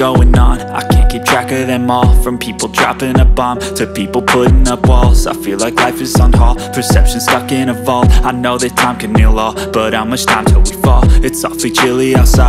going on? I can't keep track of them all. From people dropping a bomb To people putting up walls. I feel like life is on hold. Perception stuck in a vault. I know that time can heal all But how much time till we fall? It's awfully chilly outside